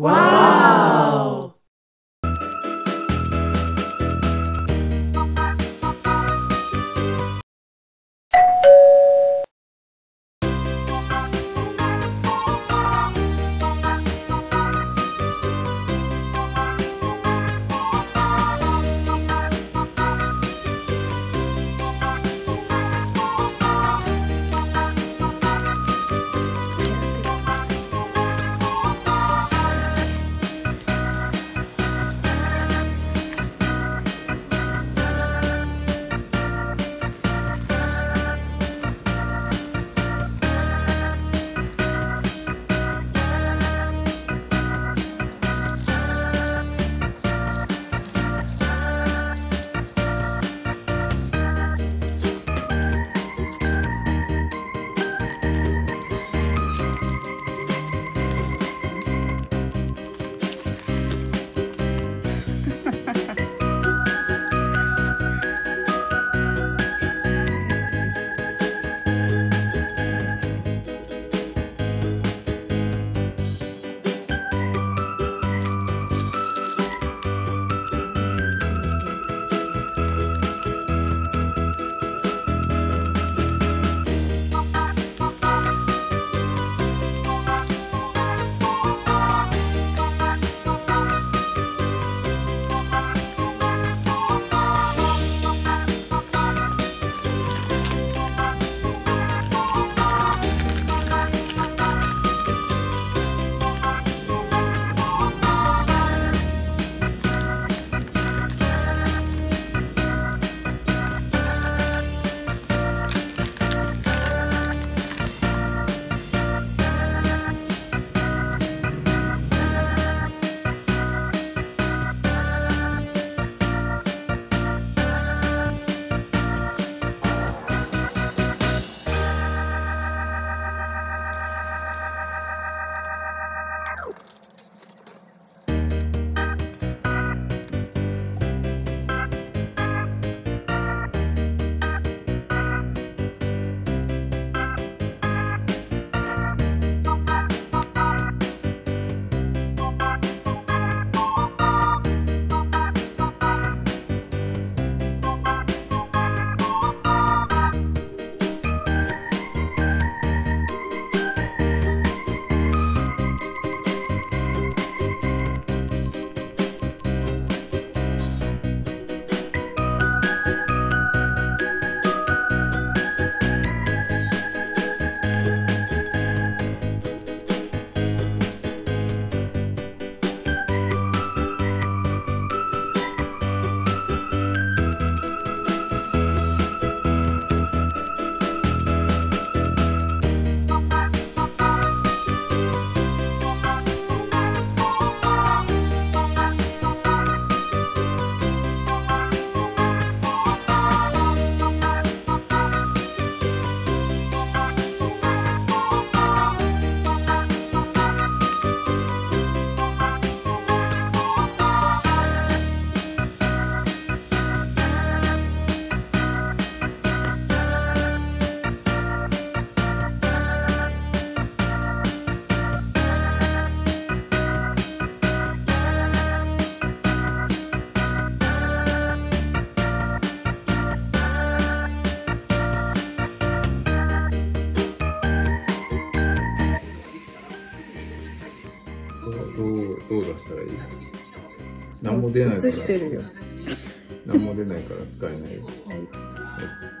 Wow! どう、どう出したらいい？何も出ないから。映してるよ。何も出ないから使えないよ。はい。はい